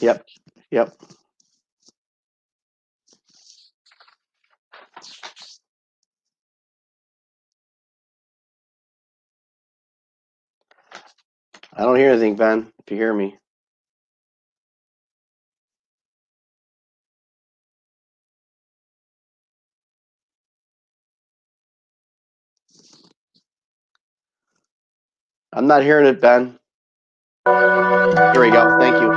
Yep. Yep. I don't hear anything, Ben. If you hear me. I'm not hearing it, Ben. Here we go. Thank you.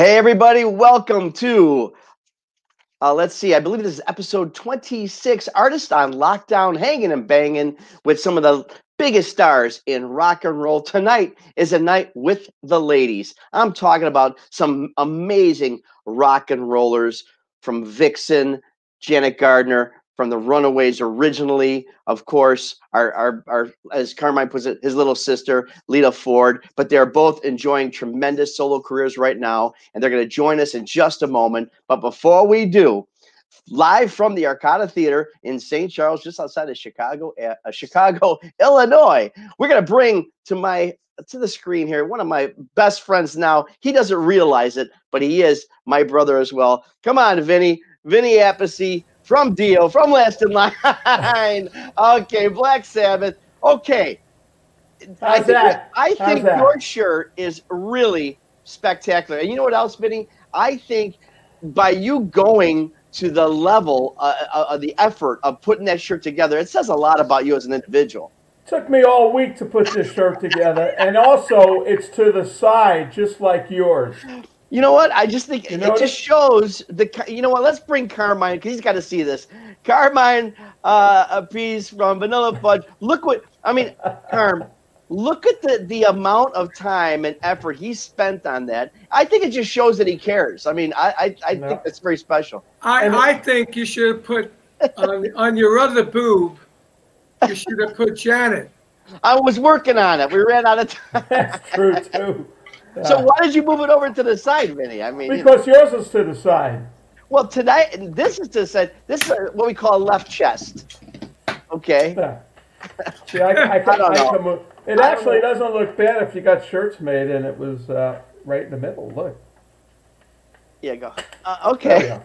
Hey, everybody. Welcome to, uh, let's see, I believe this is episode 26 Artist on Lockdown, hanging and banging with some of the biggest stars in rock and roll. Tonight is a night with the ladies. I'm talking about some amazing rock and rollers from Vixen, Janet Gardner, from the Runaways originally, of course, our, our, our as Carmine puts it, his little sister, Lita Ford. But they're both enjoying tremendous solo careers right now, and they're going to join us in just a moment. But before we do, live from the Arcada Theater in St. Charles, just outside of Chicago, uh, uh, Chicago, Illinois, we're going to bring to my to the screen here one of my best friends now. He doesn't realize it, but he is my brother as well. Come on, Vinny, Vinny Appice from Dio, from Last in Line. okay, Black Sabbath. Okay. I think, that? I How's think that? your shirt is really spectacular. And you know what else, Vinny? I think by you going to the level, uh, uh, uh, the effort of putting that shirt together, it says a lot about you as an individual. Took me all week to put this shirt together, and also it's to the side, just like yours. You know what? I just think You it notice? just shows the. You know what? Let's bring Carmine because he's got to see this. Carmine, uh, Appice from Vanilla Fudge. Look what I mean, Carm. Look at the the amount of time and effort he spent on that. I think it just shows that he cares. I mean, I I, I No. think that's very special. I, And- I think you should have put on, on your other boob, you should have put Janet. I was working on it. We ran out of time. That's true too. So why did you move it over to the side, Vinny? I mean, you know. Because yours is to the side. well, tonight this is to say this is what we call left chest. Okay. See, I, I, I don't I know. can move. It actually don't doesn't look bad if you got shirts made and it was uh, right in the middle. Look. Yeah, go. Uh, okay.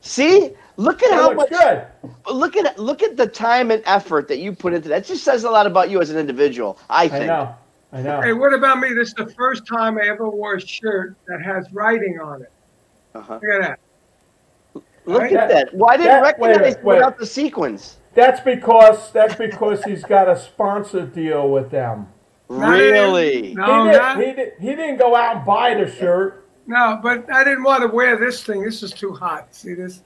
See, look at That how much. good. Look at look at the time and effort that you put into that. It just says a lot about you as an individual. I think. I know. I know. Hey, what about me? This is the first time I ever wore a shirt that has writing on it. Uh-huh. Look at that. Look Right. at that. Well, I didn't That- wait a recognize minute, wait. without the sequence. That's because that's because he's got a sponsor deal with them. Really? even- No, he, did, not, he, did, he didn't go out and buy the shirt. no, but I didn't want to wear this thing. This is too hot. See this?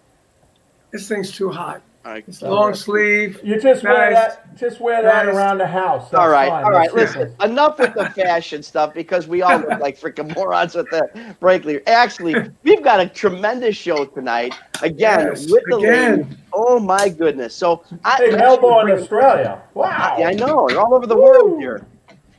This thing's too hot. I- It's long sleeve. You just wear that. Just wear that around the house. That's all right, fine. all right. That's Listen, enough with the fashion stuff because we all look like freaking morons with that. Frankly, actually, we've got a tremendous show tonight. Again, Yes, with the again. ladies. Oh my goodness! So I, Hey, let's Melbourne, bring- Australia. Wow. Yeah, I know. They're all over the Woo. world here.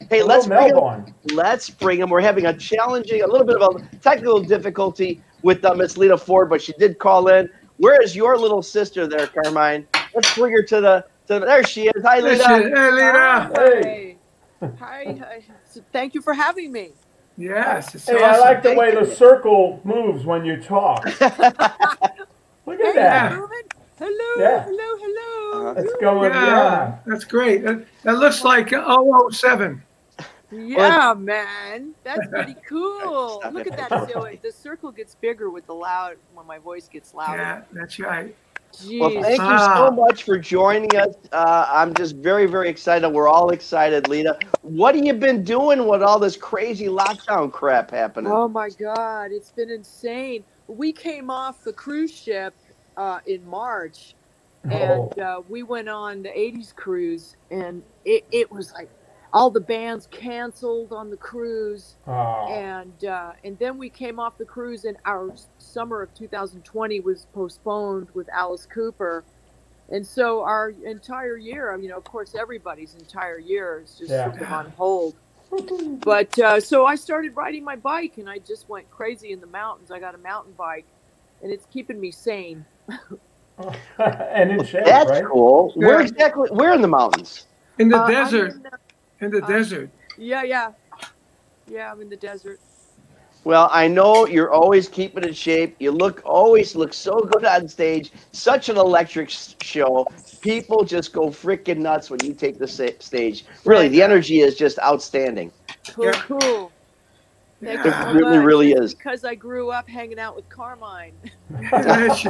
Hey, Hello, let's bring 'em- Melbourne. let's bring them. We're having a challenging, a little bit of a technical difficulty with uh, Miss Lita Ford, but she did call in. Where is your little sister there, Carmine? Let's bring her to the. To the there she is. Hi, This Lita. is- Hey, Lita. Hey. Hi. Hi. hi. Thank you for having me. Yes, it's Hey, I awesome. like the way Thank the circle moves when you talk. Look at Hey, that. Ruben. Hello. Yeah. Hello. Hello. It's going. Yeah, Yeah. that's great. That, that looks like 007. Yeah, man. That's pretty cool. Look at that. So the circle gets bigger with the loud when my voice gets louder. Yeah, that's right. Jeez. Well, thank you Ah. so much for joining us. Uh, I'm just very, very excited. We're all excited, Lita. What have you been doing with all this crazy lockdown crap happening? Oh my God, it's been insane. We came off the cruise ship uh, in March, Oh. and uh, we went on the '80s cruise, and it, it was like all the bands canceled on the cruise, Oh, and uh, and then we came off the cruise, and our summer of 2020 was postponed with Alice Cooper, and so our entire year, you know, of course, everybody's entire year is just Yeah. sort of on hold. But uh, so I started riding my bike, and I just went crazy in the mountains. I got a mountain bike, and it's keeping me sane. and in shape, That's right? cool. Where Yeah. exactly? Where in the mountains? In the Uh, I'm desert. in, uh, In the uh, desert. yeah, yeah, yeah. I'm in the desert. Well, I know you're always keeping in shape. You look always look so good on stage. Such an electric show. People just go freaking nuts when you take the stage. Really, the energy is just outstanding. Cool, Yeah. cool. Thank It you so really, much. really is. Because I grew up hanging out with Carmine. yes, she,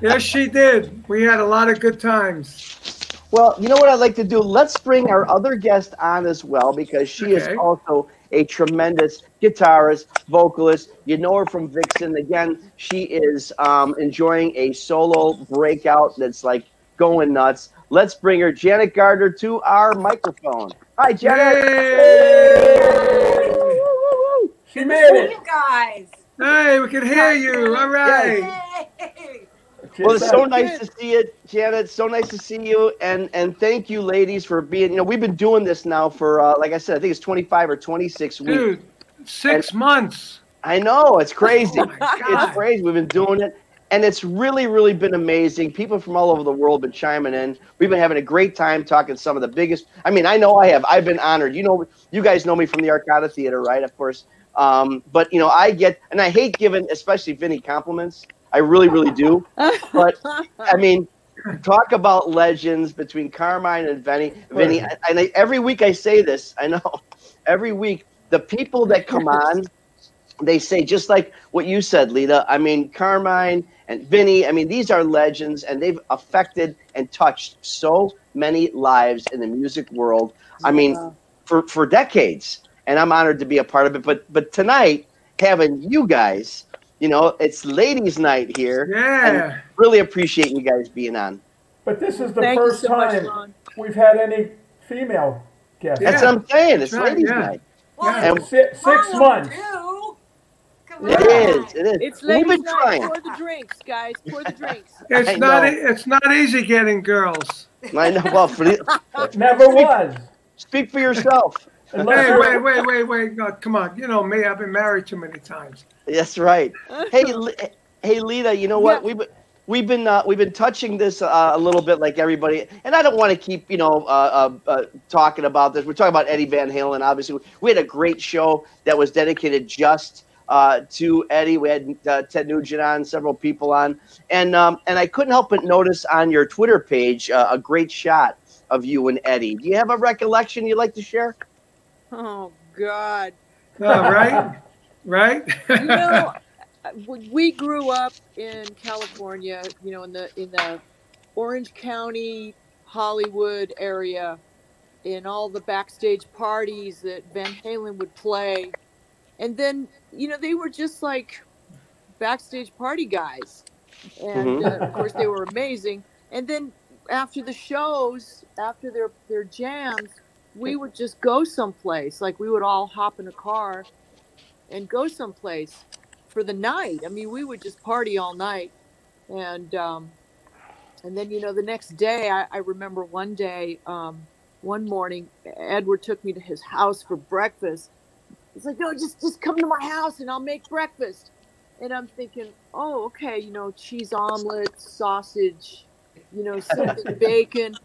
yes, she did. We had a lot of good times. Well, you know what I'd like to do? Let's bring our other guest on as well because she is also a tremendous guitarist, vocalist. You know her from Vixen. Again, she is um, enjoying a solo breakout that's like going nuts. Let's bring her, Janet Gardner, to our microphone. Hi, Janet. Yay! She Good made to see it. you guys. Hey, we can hear you. All right. Yay. Well, it's so nice to see it, Janet. So nice to see you, and and thank you, ladies, for being. You know, we've been doing this now for, uh, like I said, I think it's 25 or 26 weeks. Dude, six months. I know it's crazy. Oh it's crazy. We've been doing it, and it's really, really been amazing. People from all over the world been chiming in. We've been having a great time talking to some of the biggest. I mean, I know I have. I've been honored. You know, you guys know me from the Arcada Theater, right? Of course. Um, but you know, I get, and I hate giving, especially Vinny compliments. I really, really do. But I mean, talk about legends between Carmine and Vinny. Vinny, and I, every week I say this. I know, every week the people that come on, they say just like what you said, Lita. I mean, Carmine and Vinny. I mean, these are legends, and they've affected and touched so many lives in the music world. I mean, for for decades, and I'm honored to be a part of it. But but tonight, having you guys, you know, it's ladies' night here. Yeah. Really appreciate you guys being on. But this is the Thank first so time Ron. we've had any female guests. That's what I'm saying. It's right, ladies' yeah. night. Well, And- it's Six, six months. overdue. Come It on. is. It is. It's We've ladies' been night. trying. Pour the drinks, guys. Pour the drinks. It's I not. know. e- It's not easy getting girls. I know. Well, for the, It never was. speak for yourself. Unless Hey, wait, wait, wait, wait. No, come on. You know me. I've been married too many times. That's right. Hey, hey, Lita. You know what? Yeah. We've been we've been uh, we've been touching this uh, a little bit, like everybody. And I don't want to keep you know uh, uh, uh, talking about this. We're talking about Eddie Van Halen. Obviously, we had a great show that was dedicated just. Uh, to Eddie, we had uh, Ted Nugent on, several people on, and um, and I couldn't help but notice on your Twitter page uh, a great shot of you and Eddie. Do you have a recollection you'd like to share? Oh God. Uh, right? right? You know, we grew up in California, you know, in the in the Orange County, Hollywood area, in all the backstage parties that Van Halen would play, and then you know they were just like backstage party guys, and uh, of course they were amazing. And then after the shows, after their their jams, we would just go someplace. Like we would all hop in a car and go someplace for the night. I mean, we would just party all night, and um, and then you know the next day, I, I remember one day, um, one morning, Edward took me to his house for breakfast. He's like, "No, just just come to my house and I'll make breakfast." And I'm thinking, "Oh, okay, you know, cheese omelet, sausage, you know, something bacon."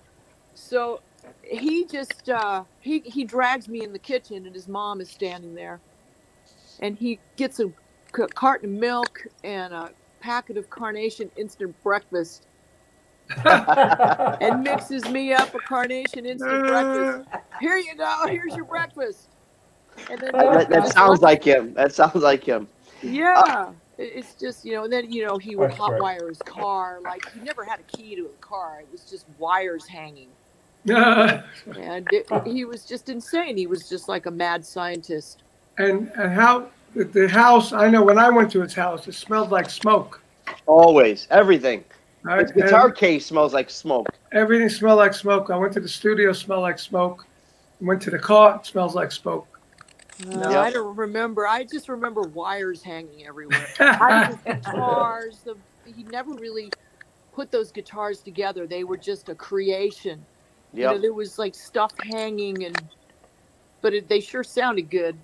So he just uh, he he drags me in the kitchen, and his mom is standing there and he gets a carton of milk and a packet of carnation instant breakfast and mixes me up a carnation instant breakfast. Here you go. Here's your breakfast. And then That, that sounds like him. That sounds like him. yeah. It- It's just you know, and then you know he would That's right. hotwire his car. Like he never had a key to a car; it was just wires hanging, Uh, and it, he was just insane. He was just like a mad scientist. and and how the, the house? I know when I went to his house, it smelled like smoke. Always, everything. Right? His guitar And case smells like smoke. everything smelled like smoke. I went to the studio, smelled like smoke. Went to the car. Smells like smoke. No, Yep. I don't remember. I just remember wires hanging everywhere. I just guitars. The, he never really put those guitars together. They were just a creation. You know, there was like stuff hanging and, but it, they sure sounded good.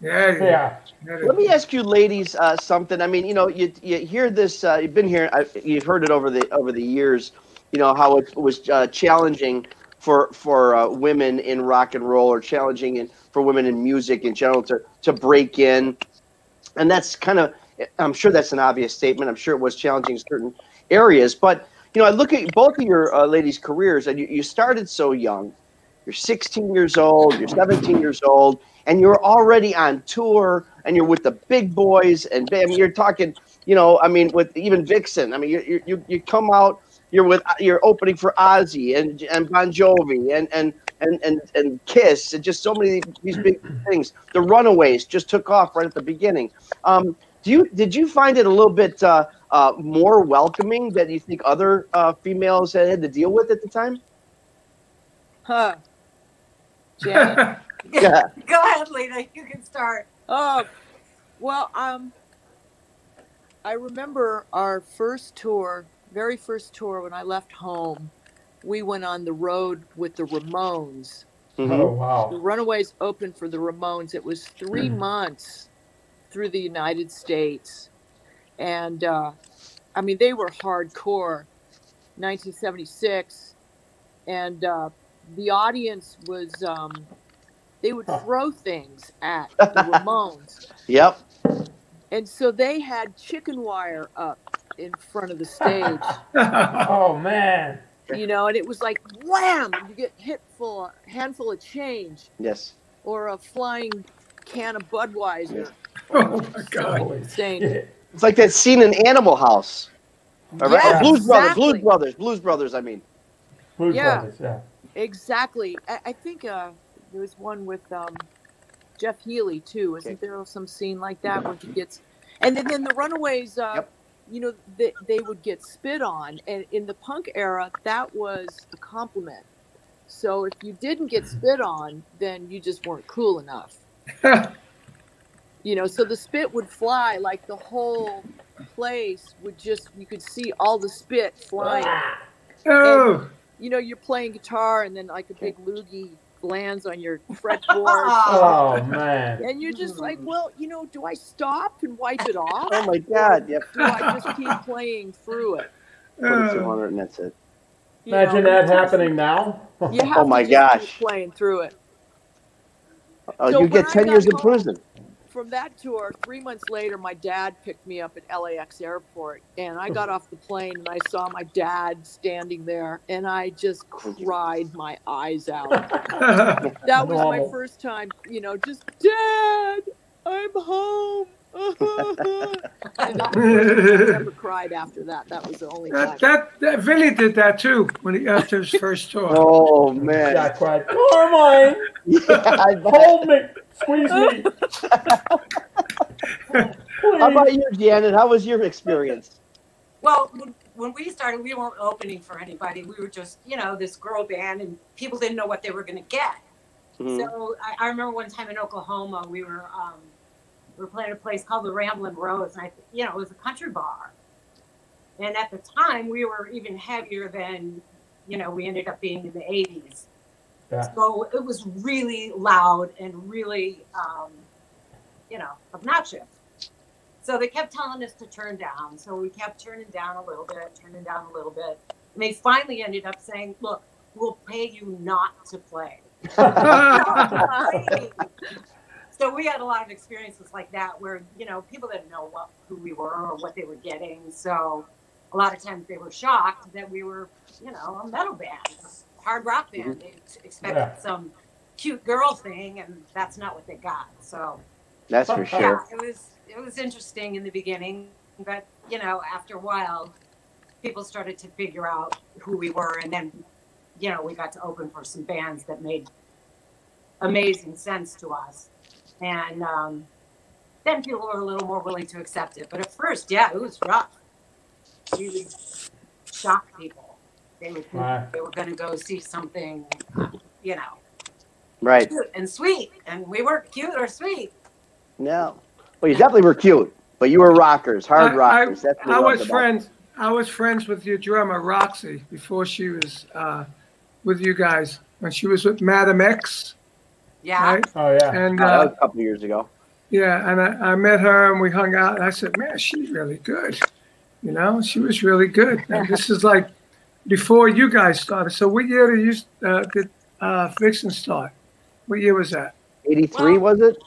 yeah. Yeah. yeah. Let me ask you, ladies, uh, something. I mean, you know, you, you hear this. Uh, you've been here. I, you've heard it over the over the years. You know how it was uh, challenging for for uh, women in rock and roll, or challenging in, for women in music in general to to break in, and that's kind of. I'm sure that's an obvious statement. I'm sure it was challenging in certain areas, but you know, I look at both of your uh, ladies' careers, and you, you started so young. You're 16 years old. You're 17 years old and you're already on tour and you're with the big boys and mean, you're talking you know i mean with even vixen i mean you you, you- come out you're with you're opening for ozzy and and bon jovi and and and and, and kiss and just so many these big things the runaways just took off right at the beginning um do you did you find it a little bit uh, uh, more welcoming than you think other uh, females had, had to deal with at the time Huh. Janet? yeah Go ahead, Lena. You can start. Oh, well, um, I remember our first tour, very first tour when I left home. We went on the road with the Ramones. Mhm. Oh wow! The. Runaways opened for the Ramones. It was three months through the United States. And, uh, I mean, they were hardcore, 1976. And uh, the audience was, um, they would throw things at the Ramones. yep And so they had chicken wire up in front of the stage, Oh man. you know, and it was like wham! You get hit full a handful of change yes or a flying can of Budweiser. oh my God. Holy Insane. shit. It's like that scene in Animal House. All right? Yeah, Oh, Blues Brothers, Blues. Brothers, Blues Brothers. I mean, Blues Yeah. Brothers, yeah. Exactly. I, I think uh, there was one with um, Jeff Healey too. Isn't there some scene like that where he gets, and then, then the Runaways, uh, Yep. you know, they, they would get spit on, and in the punk era, that was a compliment. So if you didn't get spit on, then you just weren't cool enough. You know, so the spit would fly like the whole place would just you could see all the spit flying oh. you know, you're playing guitar and then like a big loogie lands on your fretboard. Oh man. and you're just like, well, you know, do I stop and wipe it off? oh my God, yep. Do I just keep playing through it? oh. 2200 and that's it. You Imagine know, that happening now. You oh, have Oh my just gosh. keep playing through it. Oh, So you get 10 got years in prison. From that tour, three months later, my dad picked me up at LAX airport, and I got oh. off the plane and I saw my dad standing there, and I just cried my eyes out. That was my first time, you know, just Dad, I'm home. And that was the first time I ever cried after that. That was the only time. that, that, that Vinny did that too when he after his first tour. Oh, man. Yeah, I cried. Carmine, Yeah, I hold me, squeeze me. How about you, Janet? How was your experience? Well, when, when we started, we weren't opening for anybody. We were just, you know, this girl band, and people didn't know what they were going to get. Mhm. So I, I remember one time in Oklahoma, we were um, we were playing a place called the Ramblin' Rose, and I, you know, it was a country bar. And at the time, we were even heavier than, you know, we ended up being in the '80s. Yeah. So it was really loud and really, um, you know, obnoxious. So they kept telling us to turn down. So we kept turning down a little bit, turning down a little bit. And they finally ended up saying, look, we'll pay you not to play. so we had a lot of experiences like that where, you know, people didn't know what, who we were or what they were getting. So a lot of times they were shocked that we were, you know, a metal band, a hard rock band. Mm-hmm. They expected Yeah. some cute girl thing, and that's not what they got. So That's for Yeah. sure. yeah, it was it was interesting in the beginning, but you know, after a while, people started to figure out who we were, and then you know, we got to open for some bands that made amazing sense to us, and um, then people were a little more willing to accept it. But at first, yeah, it was rough. Really shocked people. They would think Right. they were going to go see something, you know, Right. cute and sweet, and we weren't cute or sweet. No. Well, you definitely were cute, but you were rockers, hard I- rockers. I, That's what I I was loved about friends. I was friends with your drummer Roxy before she was uh, with you guys when she was with Madam X, Yeah. right? Oh yeah. And that uh, was a couple of years ago. yeah, and I, I met her and we hung out. And I said, "Man, she's really good." You know, she was really good. And this is like before you guys started. So what year did you uh, did uh, Vixen start? What year was that? 83, Well- was it?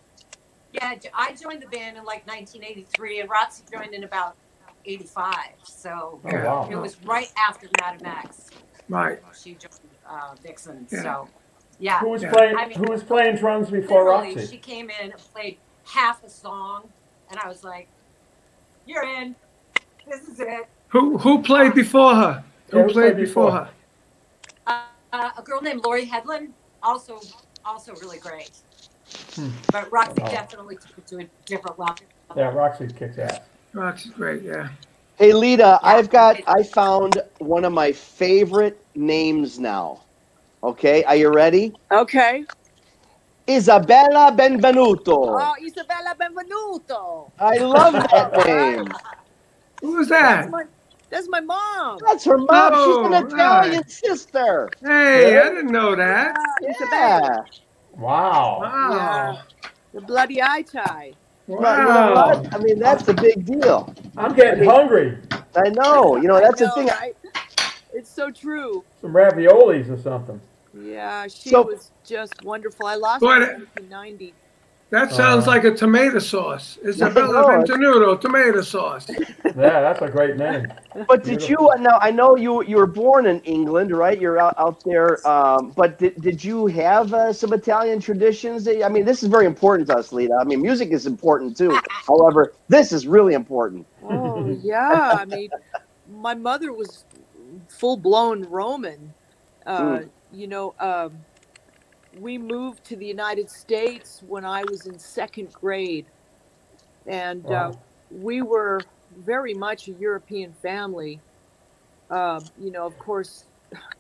Yeah, I joined the band in like 1983, and Roxy joined in about 85. So Oh wow. it was right after Madam X. Right. She joined uh, Vixen. Yeah. So, yeah. Who was Yeah. playing? I mean- who was playing drums before Roxy? she came in and played half a song, and I was like, "You're in. This is it." Who who played before her? Who who played played before before? her? Uh, uh, a girl named Laurie Hedlund, also also really great. Hmm. But Roxy Wow. definitely took it to a different level. Yeah, Roxy kicks ass. Roxy's great. Yeah. Hey, Lita, I've got, I found one of my favorite names now. Okay, are you ready? Okay. Isabella Benvenuto. Oh, Isabella Benvenuto. I love that name. Who is was That's that? my, that's my mom. That's her mom. Oh, She's an Italian right. sister. Hey, I didn't know that. Yeah, Isabella. Yeah. Wow. Wow. The bloody eye tie. Well, you know Wow. I mean, that's a big deal. I'm getting hungry. I know. You know, that's I the thing. right? It's so true. Some raviolis or something. Yeah, she So- was just wonderful. I lost Boy, her in that- 1990. That sounds Uh, like a tomato sauce. Isabella know it. Benvenuto, tomato sauce. Yeah, that's a great name. But did you now? I know you you were born in England, right? You're out, out there. Um, but did, did you have uh, some Italian traditions? That, I mean, this is very important to us, Lita. I mean, music is important too. However, this is really important. Oh, yeah. I mean, my mother was full blown Roman. Uh, You know, um, we moved to the United States when I was in second grade. And uh, we were very much a European family. Um, you know, of course,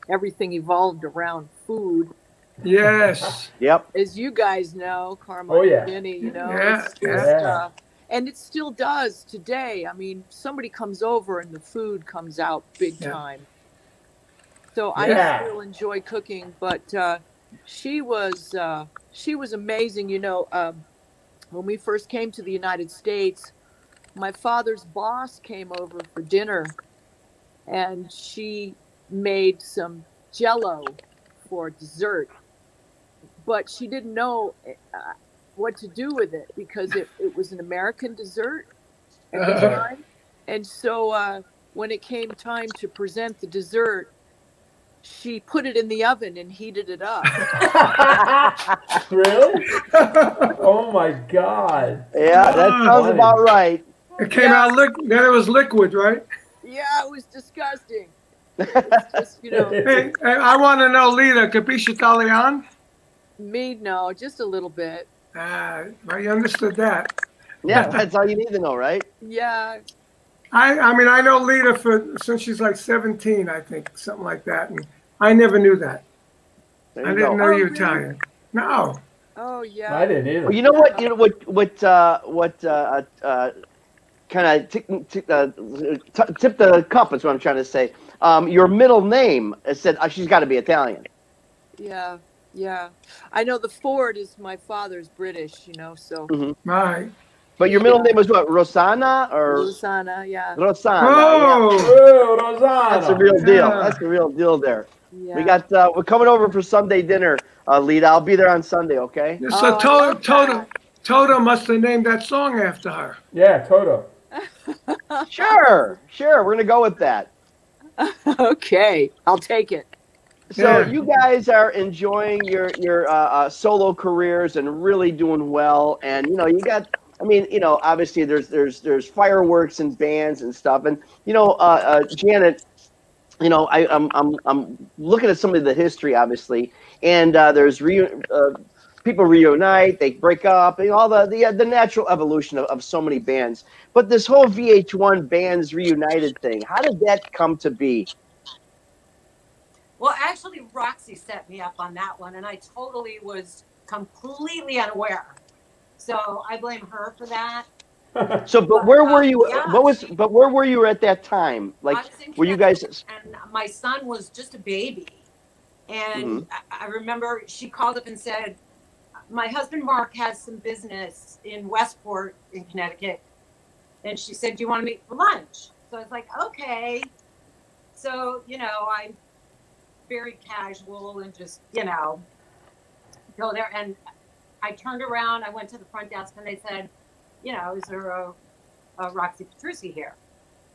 everything evolved around food. Yes. Yep. as you guys know, Karma Oh, and yeah. Jenny, you know, Yeah, it's just, yeah. uh, and it still does today. I mean, somebody comes over and the food comes out big Yeah. time. So Yeah. I still enjoy cooking, but uh, she was uh, she was amazing. You know, um, when we first came to the United States, my father's boss came over for dinner, and she made some Jello for dessert but she didn't know uh, what to do with it because it, it was an American dessert at the Uh-huh. time. And so uh, when it came time to present the dessert, she put it in the oven and heated it up. really? Oh my God. Yeah, that Ah. sounds about right. It came out liquid. Then it was liquid, right? yeah, it was disgusting. It was just, you know, Hey, hey, I want to know, Lita, capisci Italian? me, no, just a little bit. Ah, well, you understood that. Yeah, that's all you need to know, right? Yeah, I, I mean, I know Lita for since she's like 17, I think, something like that, and I never knew that. I didn't go. know Oh, you really? Italian. No. oh yeah. I didn't either. Well, you know what? You know what? What? Uh, what? Uh, uh, kind of tick, tick, uh, t- tip the cup is what I'm trying to say. Um, your middle name said uh, she's got to be Italian. Yeah, yeah. I know the Ford is my father's British, you know, so Right. But your middle name was what? Rosanna or Lusana, yeah. Rosanna? yeah. Oh, Oh, Rosanna. That's a real deal. Yeah. That's a real deal there. yeah. We got. Uh, we're coming over for Sunday dinner, uh, Lita. I'll be there on Sunday. Okay. so Oh, Toto, Toto. Toto must have named that song after her. Yeah, Toto. Sure. Sure. We're gonna go with that. okay, I'll take it. So Yeah. you guys are enjoying your your uh, uh, solo careers and really doing well. And you know, you got. I mean, you know, obviously there's there's there's fireworks and bands and stuff. And you know, uh, uh, Janet, you know, I, I'm I'm I'm looking at some of the history, obviously, and uh, there's re, uh, people reunite, they break up, and all the the, uh, the natural evolution of, of so many bands. But this whole VH1 bands reunited thing, how did that come to be? Well, actually, Roxy set me up on that one, and I totally was completely unaware. So I blame her for that. So, but where were you? Yeah. What was? But where were you at that time? Like, were you guys? And my son was just a baby, and mm-hmm. I, I remember she called up and said, "My husband Mark has some business in Westport in Connecticut," and she said, "Do you want to meet for lunch?" So I was like, "Okay." So you know, I'm very casual and just you know go there and I turned around. I went to the front desk and they said, "You know, is there a, a Roxy Petrucci here?"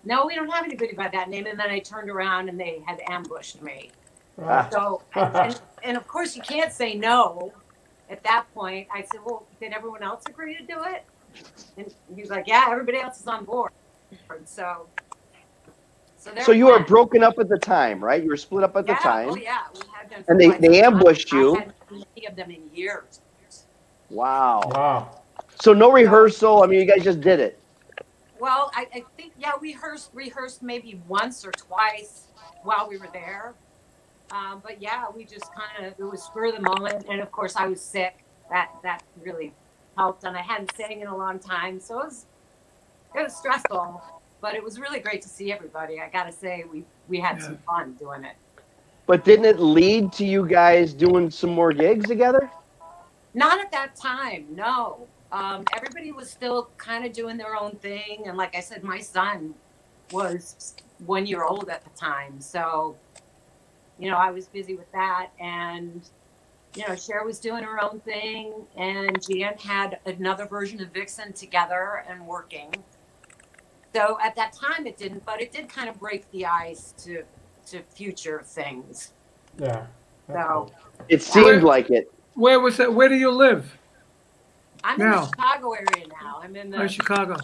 No, we don't have anybody by that name. And then I turned around and they had ambushed me. Ah. So, and, and of course, you can't say no at that point. I said, Well, did everyone else agree to do it? And he's like, Yeah, everybody else is on board. So, so, So you were broken up at the time, right? You were split up at the time. Oh, yeah. We had them And they- they ambushed I you. hadn't seen any of them in years. Wow. Wow. So no rehearsal. I mean, you guys just did it. Well, I, I think yeah, we rehearsed rehearsed maybe once or twice while we were there. Um, but yeah, we just kind of it was spur of the moment, and of course I was sick. That that really helped, and I hadn't sang in a long time, so it was it was stressful. But it was really great to see everybody. I gotta say, we we had some fun doing it. But didn't it lead to you guys doing some more gigs together? Not at that time, no. Um, everybody was still kind of doing their own thing, and like I said, my son was one year old at the time, so you know I was busy with that, and you know Share was doing her own thing, and Jan had another version of Vixen together and working. So at that time it didn't, but it did kind of break the ice to to future things. Yeah. So It seemed like it. Where was that? Where do you live? I'm in the Chicago area now. I'm in the Oh, Chicago.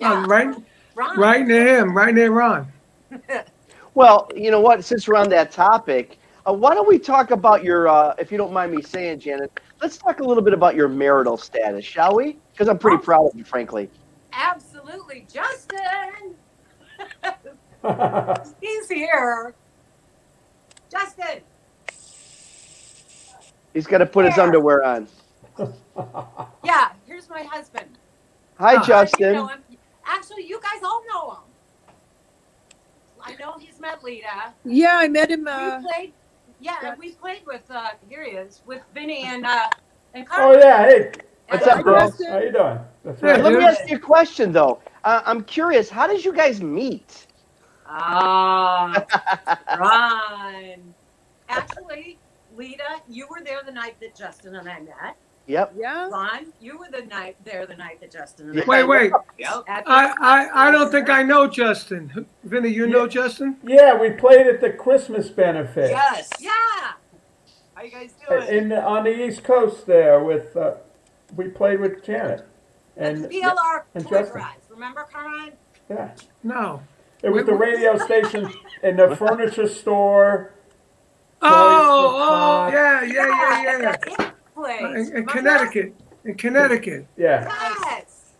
yeah, Oh, right, Ron. right near him, right near Ron. Well, you know what? Since we're on that topic, uh, why don't we talk about your, uh, if you don't mind me saying, Janet, let's talk a little bit about your marital status, shall we? Because I'm pretty proud of you, frankly. Absolutely, Justin. He's here. Justin. He's got to put his underwear on. Yeah, here's my husband. Hi. You Justin. know. Actually, you guys all know him. I know he's met Lita. Yeah, I met him. Uh, we played. Yeah, that's- we played with. uh Here he is with Vinny and uh and Oh yeah. Hey, What's And- up, bro? Justin. how you doing? That's right. Let me ask you a question, though. Uh, I'm curious. How did you guys meet? Ah, Ron. Actually, Lita, you were there the night that Justin and I met. Yep. yeah. Ron, you were the night there the night that Justin and I Wait, wait. Yep. I, I, I don't think I know Justin. Vinny, you know Justin? Yeah, we played at the Christmas benefit Yes. Yeah. How you guys doing? in on the East Coast there with. Uh, we played with Janet, That's and PLR and toy Justin. garage. Remember, Carmen? yeah, No. it was the radio station in the furniture store. Oh, oh, Toys for yeah, yeah, yeah, yeah. that place. In, in Connecticut. In Connecticut. Yeah, Yes.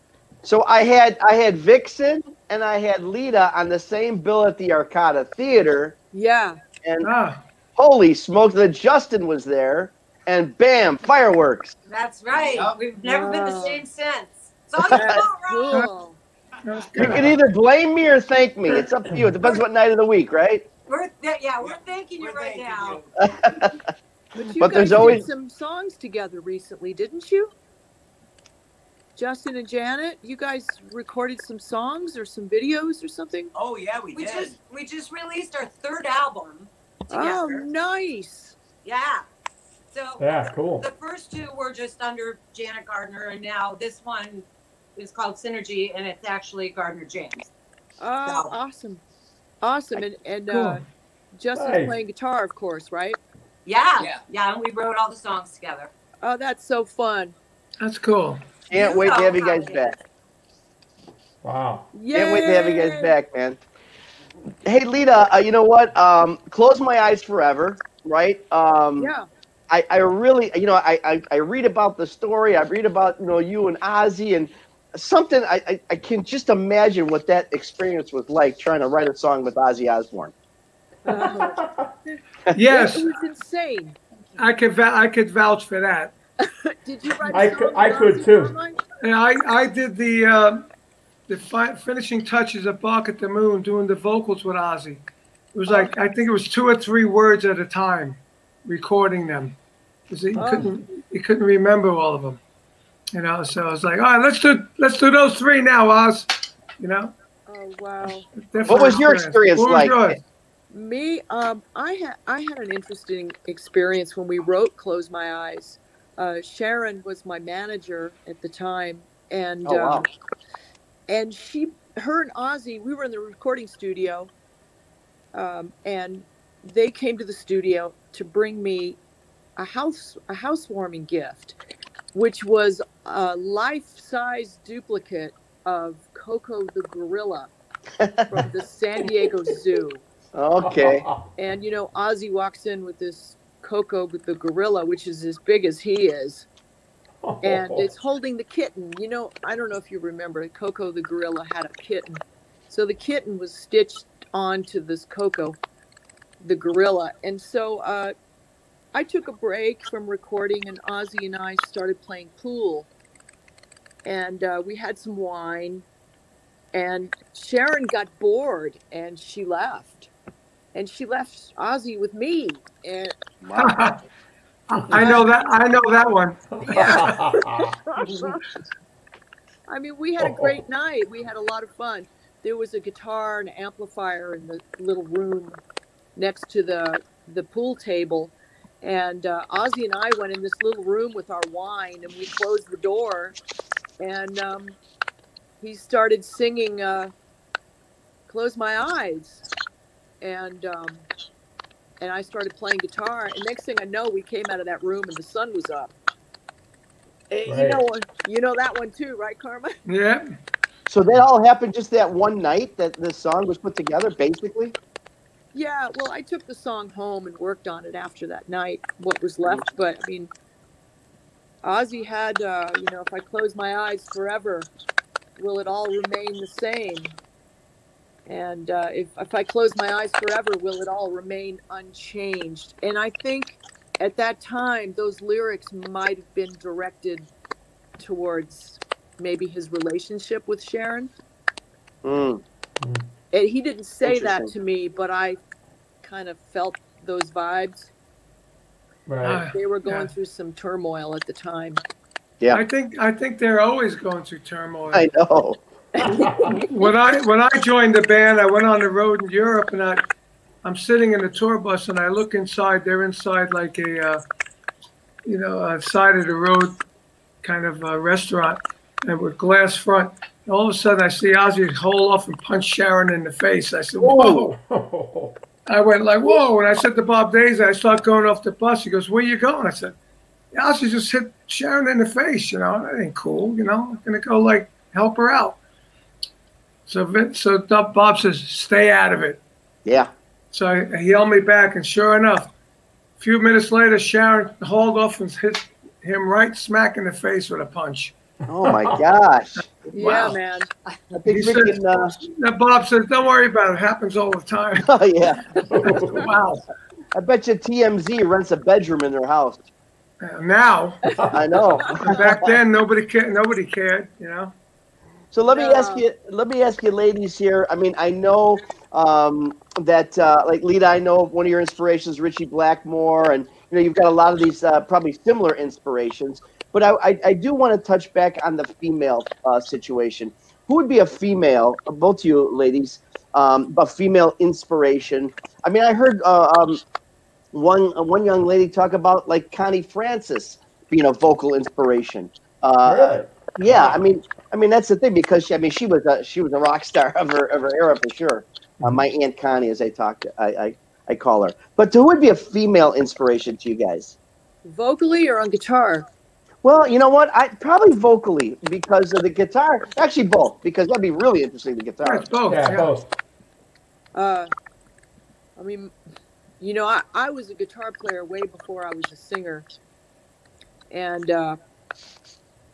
So I had I had Vixen and I had Lita on the same bill at the Arcada Theater, Yeah. and Ah, holy smokes, the Justin was there, and bam, fireworks. That's right. We've never been the same since. It's all your fault, Ron. Cool. You can either blame me or thank me. It's up to you. It depends what night of the week, right? We're th- yeah, we're thanking you right now. But you But guys there's did always- some songs together recently, didn't you? Justin and Janet, you guys recorded some songs or some videos or something? Oh yeah, we, We did. just we just released our third album Oh, nice. Yeah. So yeah, cool. the first two were just under Janet Gardner, and now this one is called Synergy, and it's actually Gardner James. Oh, So- awesome. Awesome. And, and Cool. uh, Justin's Nice. playing guitar, of course, right? Yeah, Yeah. yeah, and we wrote all the songs together. Oh, that's so fun. That's cool. Can't You wait to have you guys back. Wow. Can't wait to have you guys back, man. Hey, Lita, uh, you know what? Um, Close My Eyes Forever, right? Um, Yeah. I, I really, you know, I, I, I read about the story. I read about, you know, you and Ozzy and something. I, I, I can just imagine what that experience was like trying to write a song with Ozzy Osbourne. Uh, Yes, It was insane. I could vou- I could vouch for that. Did you write? I the could- song I could too. And I I did the uh, the fi- finishing touches of Bark at the Moon, doing the vocals with Ozzy. It was like I think it was two or three words at a time, recording them, because he Oh. couldn't he couldn't remember all of them. You know, so I was like, all right, let's do let's do those three now, Oz. You know. Oh wow. What was your experience What like? yours? Me, um, I had I had an interesting experience when we wrote "Close My Eyes." Uh, Sharon was my manager at the time, and Oh, wow. um, and she, her and Ozzy, we were in the recording studio, um, and they came to the studio to bring me a house a housewarming gift, which was a life-size duplicate of Koko the gorilla from the San Diego Zoo. Okay. And you know, Ozzy walks in with this Koko with the gorilla, which is as big as he is, and it's holding the kitten. You know, I don't know if you remember, Koko the gorilla had a kitten. So the kitten was stitched onto this Koko, the gorilla. And so uh, I took a break from recording, and Ozzy and I started playing pool. And uh, we had some wine, and Sharon got bored and she left. And she left Ozzy with me. And I know that I know that one. I mean, we had a great night. We had a lot of fun. There was a guitar and amplifier in the little room next to the the pool table, and uh, Ozzy and I went in this little room with our wine, and we closed the door, and um, he started singing uh, "Close My Eyes," and um, and I started playing guitar. And next thing I know, we came out of that room, and the sun was up. Eh, You know, you know that one too, right, Karma? Yeah. So that all happened just that one night that this song was put together, basically. Yeah, well, I took the song home and worked on it after that night, what was left. But I mean, Ozzy had, uh, you know, if I close my eyes forever, will it all remain the same? And uh, if, if I close my eyes forever, will it all remain unchanged? And I think at that time, those lyrics might have been directed towards maybe his relationship with Sharon. Mm. And he didn't say that to me, but I kind of felt those vibes. right. They were going Yeah. through some turmoil at the time. Yeah. I think I think they're always going through turmoil. I know. when I when I joined the band, I went on the road in Europe, and I I'm sitting in the tour bus, and I look inside. They're inside like a uh, you know a side of the road kind of uh restaurant, and with glass front. And all of a sudden, I see Ozzy hold off and punch Sharon in the face. I said, "Whoa!" I went like, "Whoa!" And I said to Bob Daisley, I start going off the bus. He goes, "Where you going?" I said, "Ozzy just hit Sharon in the face. You know that ain't cool. You know, I'm gonna go like help her out." So Vin, so Bob says, "Stay out of it." Yeah. So I- he held me back, and sure enough, a few minutes later, Sharon hauled off and hit him right smack in the face with a punch. Oh my gosh. Yeah, man. I think He freaking, uh, Now Bob says, "Don't worry about it. it happens all the time." oh yeah. wow. I bet you TMZ rents a bedroom in their house. Uh, Now, I know. back then, nobody cared. Nobody cared. You know. So let me No. ask you, let me ask you, ladies here. I mean, I know um, that, uh, like Lita, I know one of your inspirations, Ritchie Blackmore, and you know you've got a lot of these uh, probably similar inspirations. But I, I, I do want to touch back on the female uh, situation. Who would be a female, uh, both you ladies, um, a female inspiration? I mean, I heard uh, um, one uh, one young lady talk about like Connie Francis being a vocal inspiration. Uh, really? yeah, I mean, I mean that's the thing because she, I mean she was a she was a rock star of her of her era for sure. Uh, my aunt Connie, as I talk, I, I I call her. But who would be a female inspiration to you guys? Vocally or on guitar? Well, you know what? I probably vocally because of the guitar. Actually, both because that'd be really interesting. The guitar. It's both. Yeah, yeah. both. Uh, I mean, you know, I, I was a guitar player way before I was a singer, and uh,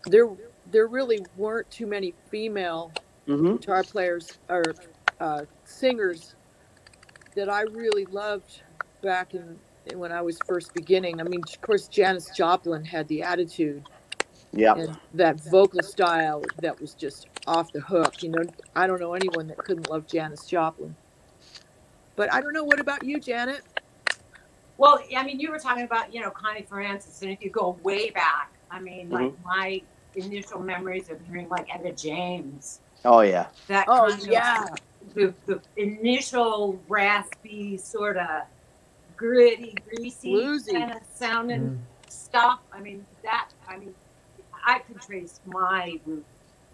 there there really weren't too many female hmm guitar players or uh, singers that I really loved back in when I was first beginning. I mean, of course, Janis Joplin had the attitude Yeah. and that vocal style that was just off the hook. You know, I don't know anyone that couldn't love Janis Joplin. But I don't know. What about you, Janet? Well, I mean, you were talking about, you know, Connie Francis, and if you go way back, I mean, like Mm-hmm. my initial memories of hearing like Etta James, Oh yeah. that Oh kind yeah, of the, the initial raspy, sort of gritty, greasy Bluesy. kind of sounding mm. stuff. I mean, that, I mean, I could trace my roots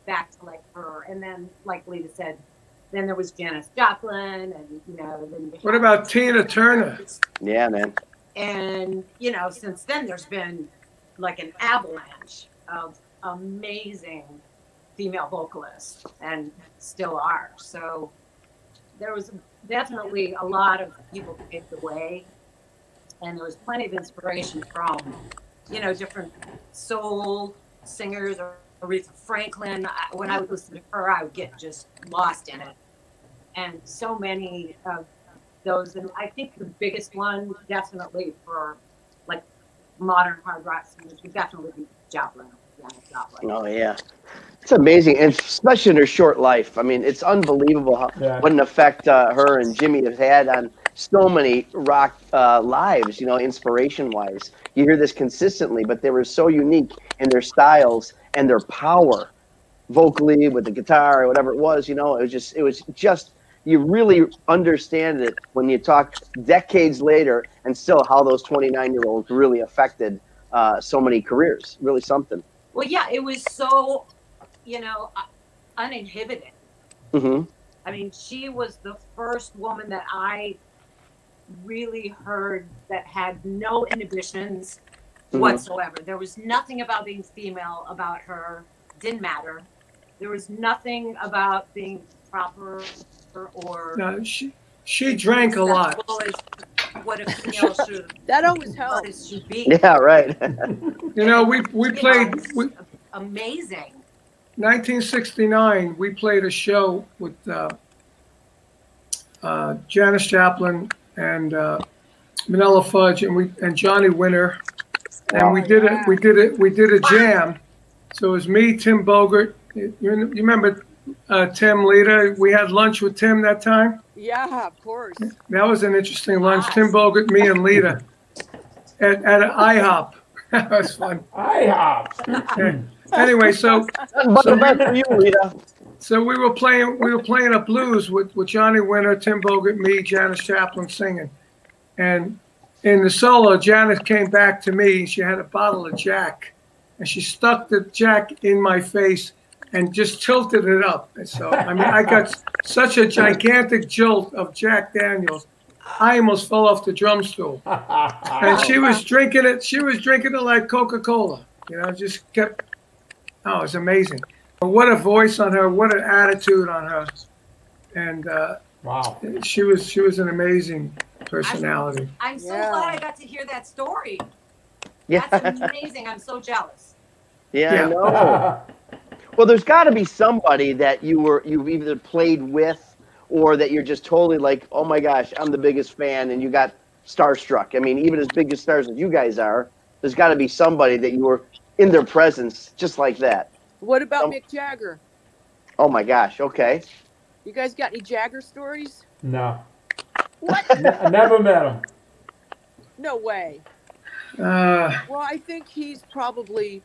back to like her. And then, like Lita said, then there was Janis Joplin, and you know, then What about Tina Turner? Yeah, man. and you know since then there's been like an avalanche of amazing female vocalists and still are so there was definitely a lot of people who paved the way and there was plenty of inspiration from you know different soul singers or aretha franklin I- when i would listen to her i would get just lost in it and so many of those and i think the biggest one definitely for like modern hard rock singers would definitely be joplin Janis Joplin. Oh yeah. It's amazing, and especially in her short life. I mean, it's unbelievable how, Yeah. what an effect uh, her and Jimmy have had on so many rock uh, lives. You know, inspiration wise, you hear this consistently, but they were so unique in their styles and their power, vocally with the guitar or whatever it was. You know, it was just it was just you really understand it when you talk decades later, and still how those 29 year olds really affected uh, so many careers. Really something. well yeah it was so you know uh, uninhibited hmm I mean, she was the first woman that I really heard that had no inhibitions Mhm. whatsoever. There was nothing about being female about her, didn't matter. There was nothing about being proper or No, she she drank a lot. as what a female should, that always what helps. should be. Yeah, right. You know, we we You played it's we, amazing. 1969. We played a show with uh, uh, Janis Joplin and uh, Vanilla Fudge and we and Johnny Winter, and we did it. We did it. We did a jam. So it was me, Tim Bogert. You, you remember uh, Tim Lita? We had lunch with Tim that time. Yeah, of course. That was an interesting lunch. Tim Bogert, me, and Lita at, at an IHOP. that was fun. IHOP. Anyway, so Nothing but the best for you, Lita. So we were playing we were playing a blues with, with Johnny Winter, Tim Bogert, me, Janis Joplin singing, and in the solo, Janis came back to me. She had a bottle of Jack, and she stuck the Jack in my face and just tilted it up. And so I mean, I got such a gigantic jolt of Jack Daniels. I almost fell off the drum stool. and she was drinking it. She was drinking it like Coca Cola. You know, just kept. Oh, it was amazing. But what a voice on her! What an attitude on her! And uh, Wow. she was she was an amazing personality. I'm so Yeah. glad I got to hear that story. Yeah, That's amazing. I'm so jealous. yeah, Yeah. I know. Well, there's got to be somebody that you were you've either played with or that you're just totally like, oh my gosh, I'm the biggest fan, and you got starstruck. I mean, even as big as stars as you guys are, there's got to be somebody that you were in their presence just like that. What about Um, Mick Jagger? Oh my gosh. Okay. You guys got any Jagger stories? no. What? Ne- I never met him. No way. Uh, Well, I think he's probably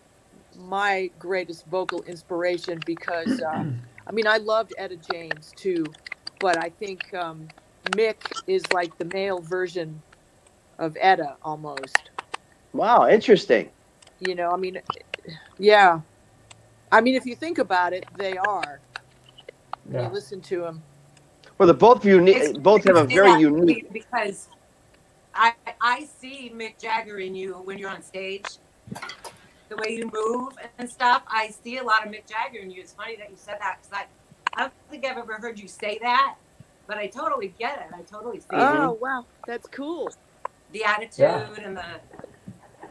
my greatest vocal inspiration because, uh, I mean, I loved Etta James too, but I think um, Mick is like the male version of Etta almost. Wow. Interesting. You know, I mean, yeah. I mean, if you think about it, they are. Yeah. You listen to them. Well, the both unique. It's Both have a very unique. because I I see Mick Jagger in you when you're on stage. The way you move and stuff, I see a lot of Mick Jagger in you. It's funny that you said that because I, I don't think I've ever heard you say that, but I totally get it. I totally see Mhm. Oh, wow. That's cool. the attitude Yeah. and the.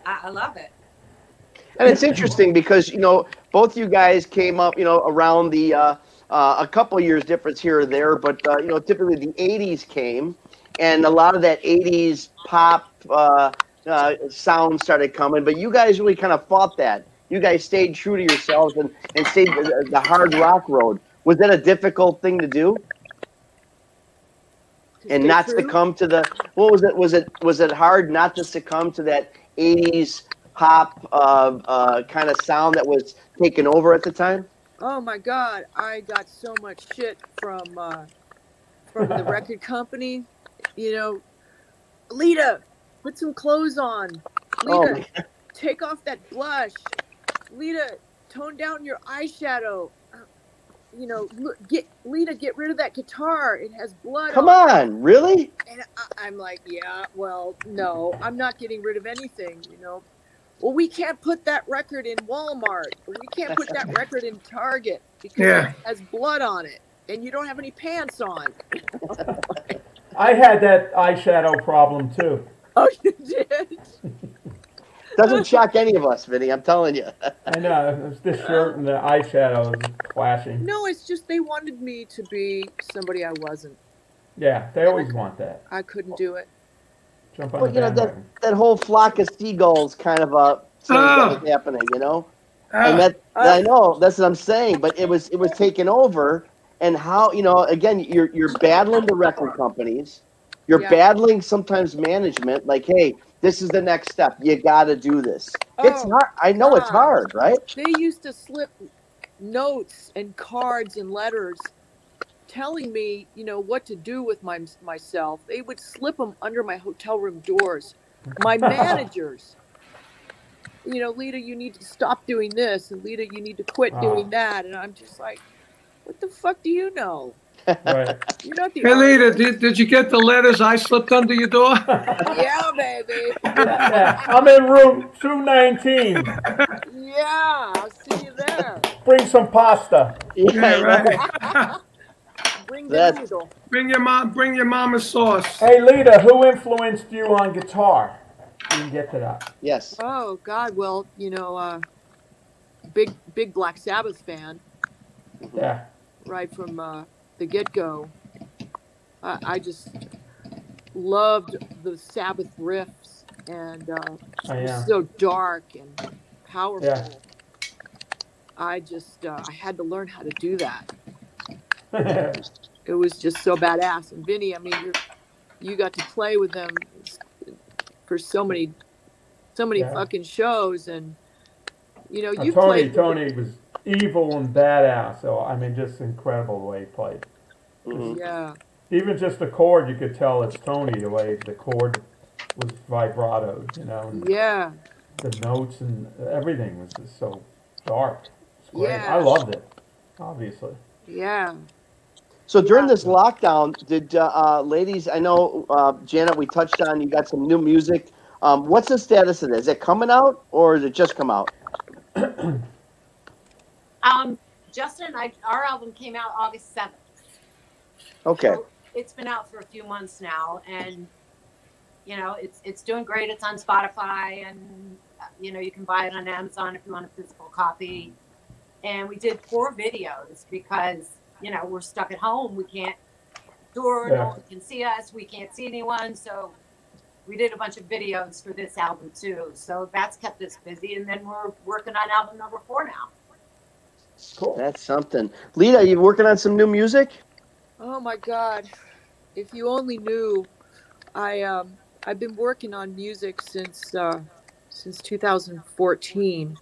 I, I love it. And it's interesting because you know both you guys came up, you know, around the uh, uh, a couple years difference here or there, but uh, you know typically the '80s came, and a lot of that '80s pop uh, uh, sound started coming. But you guys really kind of fought that. You guys stayed true to yourselves and and stayed the, the hard rock road. Was that a difficult thing to do? And not succumb to the what was it was it was it hard not to succumb to that 80s pop uh, uh, kind of sound that was taking over at the time Oh my God, I got so much shit from uh, from the record company. You know, Lita, put some clothes on. Oh Lita, my take off that blush. Lita, tone down your eyeshadow. You know, look, get Lita, get rid of that guitar. It has blood. come on. on really And I, I'm like, yeah, well, no, I'm not getting rid of anything. You know, well, we can't put that record in Walmart. Or we can't put that record in Target because Yeah. it has blood on it, and you don't have any pants on. I had that eyeshadow problem too. Oh, you did? doesn't shock any of us vinny i'm telling you I know it's this shirt and the eyeshadow is clashing. No, it's just they wanted me to be somebody I wasn't. Yeah, they always want that. I couldn't do it. Jump on well the you know that bandwagon. that whole flock of seagulls kind of a thing that was happening you know and that Uh, I know that's what I'm saying, but it was it was taken over, and how you know again you're you're battling the record companies, you're Yeah. battling sometimes management. Like, hey, this is the next step. You got to do this. it's Oh, hard. I know it's hard, right? They used to slip notes and cards and letters telling me, you know, what to do with my myself. They would slip them under my hotel room doors. My managers, you know, Lita, you need to stop doing this, and Lita, you need to quit Wow. doing that. And I'm just like, what the fuck do you know? Right. You're not the Hey, Lita, did, did you get the letters I slipped under your door? Yeah, baby. Yeah, I'm in room 219. Yeah, I'll see you there. Bring some pasta. Yeah, right. Bring the That's- noodle. Bring your mom, bring your mama's sauce. Hey, Lita, who influenced you on guitar? We can get to that. Yes. Oh God, well, you know, uh, big big Black Sabbath fan Yeah. right from uh, the get go. I, I just loved the Sabbath riffs and uh, I it was so dark and powerful. Yeah. I just uh, I had to learn how to do that. It was just so badass. And Vinny, I mean, you you got to play with them for so many so many Yeah. fucking shows, and you know Uh, you Tony, played. Tony was evil and badass. So I mean, just incredible the way he played. Mhm. Yeah. Even just the chord, you could tell it's Tony the way the chord was vibrato. You know, and Yeah. the notes and everything was just so dark. Yeah. I loved it. Obviously. Yeah. So during this lockdown, did uh, uh, ladies? I know uh, Janet. We touched on. You got some new music. Um, what's the status of it? Is it coming out or is it just come out? Um, Justin and I, our album came out August 7th. Okay. So it's been out for a few months now, and you know it's it's doing great. It's on Spotify, and uh, you know you can buy it on Amazon if you want a physical copy. And we did four videos because you know we're stuck at home. We can't tour. Yeah. No one can see us. We can't see anyone. So we did a bunch of videos for this album too. So that's kept us busy. And then we're working on album number four now. Cool. That's something. Lita, you working on some new music? Oh my God. If you only knew, I um I've been working on music since uh, since 2014.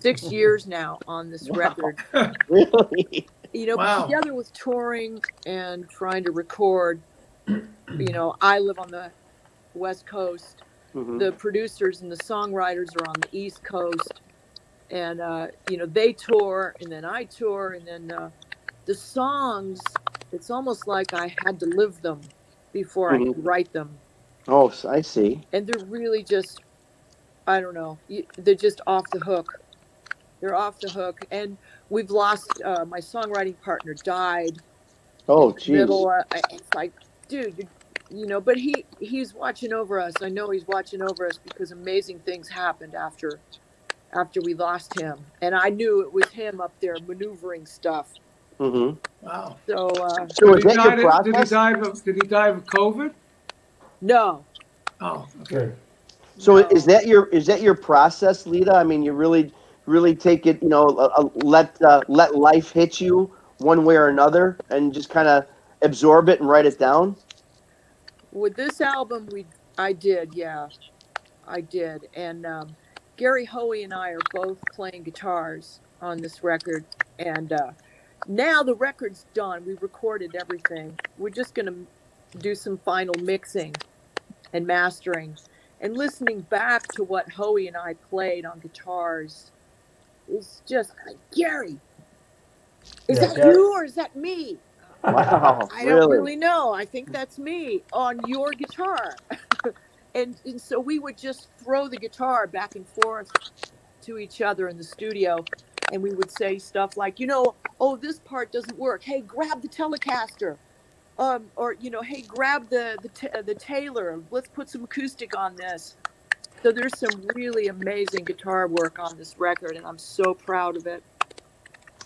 Six years now on this Wow. record. Really? You know, Wow. together with touring and trying to record. You know, I live on the West Coast. Mhm. the producers and the songwriters are on the east coast and uh, you know they tour and then i tour and then uh, the songs it's almost like i had to live them before i could write them Oh, I see. and they're really just i don't know, they're just off the hook they're off the hook and we've lost uh, my songwriting partner died Oh, geez. Uh, it's like, dude, you- you know. But he he's watching over us. I know he's watching over us because amazing things happened after after we lost him, and I knew it was him up there maneuvering stuff. Mm-hmm. Wow. So uh, So Did he, that die, of- did he die of did he die of COVID? No, Oh, okay. So no. is that your is that your process, Lita? I mean, you really really take it, you know, let uh, let life hit you one way or another, and just kind of absorb it and write it down. with this album we i did yeah. I did. And um, gary hoey and i are both playing guitars on this record. And uh, now the record's done. We recorded everything. We're just going to do some final mixing and mastering and listening back to what hoey and i played on guitars is just like gary is Yeah, that Gary- you or is that me Wow, I don't really? really know. I think that's me on your guitar. and, and so we would just throw the guitar back and forth to each other in the studio. And we would say stuff like, you know, oh, this part doesn't work. Hey, grab the Telecaster. Um, or, you know, hey, grab the, the, ta- the Taylor. Let's put some acoustic on this. So there's some really amazing guitar work on this record, and I'm so proud of it.